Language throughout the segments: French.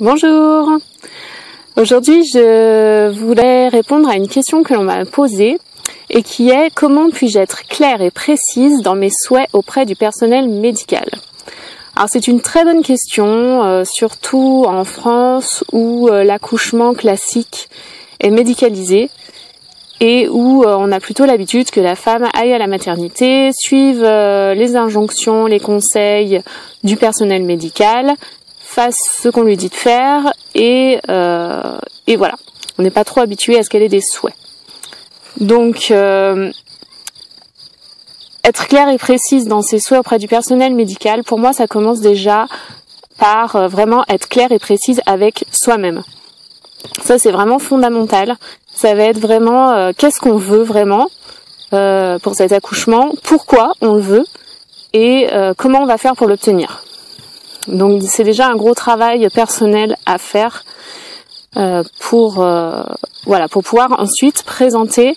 Bonjour. Aujourd'hui, je voulais répondre à une question que l'on m'a posée et qui est comment puis-je être claire et précise dans mes souhaits auprès du personnel médical? Alors c'est une très bonne question, euh, surtout en France où euh, l'accouchement classique est médicalisé et où euh, on a plutôt l'habitude que la femme aille à la maternité, suive les injonctions, les conseils du personnel médical, fasse ce qu'on lui dit de faire et, et voilà. On n'est pas trop habitué à ce qu'elle ait des souhaits. Donc être claire et précise dans ses souhaits auprès du personnel médical, pour moi, ça commence déjà par euh, vraiment être claire et précise avec soi-même. Ça, c'est vraiment fondamental. Ça va être vraiment euh, qu'est-ce qu'on veut vraiment euh, pour cet accouchement, pourquoi on le veut et comment on va faire pour l'obtenir. Donc, c'est déjà un gros travail personnel à faire pour voilà pour pouvoir ensuite présenter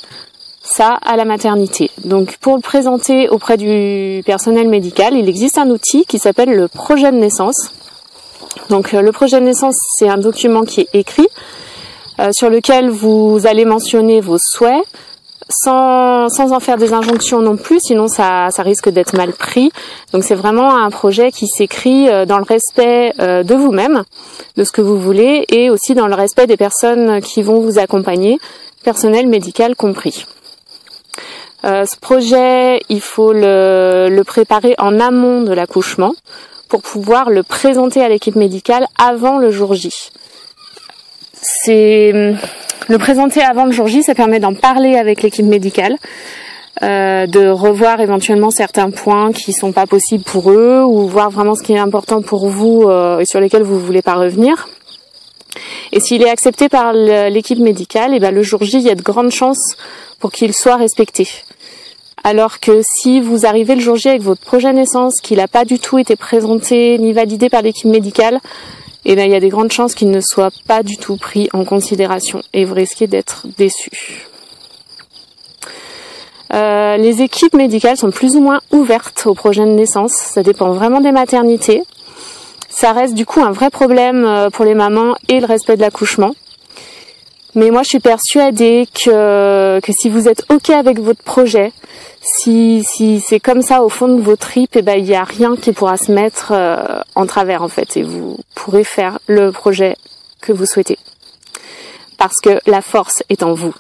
ça à la maternité. Donc pour le présenter auprès du personnel médical, il existe un outil qui s'appelle le projet de naissance. Donc euh, le projet de naissance, c'est un document qui est écrit euh, sur lequel vous allez mentionner vos souhaits sans, sans en faire des injonctions non plus, sinon ça, ça risque d'être mal pris. Donc c'est vraiment un projet qui s'écrit euh, dans le respect de vous-même, de ce que vous voulez, et aussi dans le respect des personnes qui vont vous accompagner, personnel médical compris. Euh, ce projet, il faut le, préparer en amont de l'accouchement pour pouvoir le présenter à l'équipe médicale avant le jour J. C'est le présenter avant le jour J, ça permet d'en parler avec l'équipe médicale, euh, de revoir éventuellement certains points qui sont pas possibles pour eux ou voir vraiment ce qui est important pour vous euh, et sur lesquels vous voulez pas revenir. Et s'il est accepté par l'équipe médicale, et eh ben le jour J, il y a de grandes chances pour qu'il soit respecté. Alors que si vous arrivez le jour J avec votre projet naissance, qu'il n'a pas du tout été présenté ni validé par l'équipe médicale, eh bien, il y a des grandes chances qu'il ne soit pas du tout pris en considération et vous risquez d'être déçu. Euh, les équipes médicales sont plus ou moins ouvertes au projet de naissance. Ça dépend vraiment des maternités. Ça reste du coup un vrai problème euh, pour les mamans et le respect de l'accouchement. Mais moi, je suis persuadée que, si vous êtes OK avec votre projet, si, si c'est comme ça au fond de vos tripes, et eh ben il n'y a rien qui pourra se mettre euh, en travers en fait, et vous pourrez faire le projet que vous souhaitez. Parce que la force est en vous.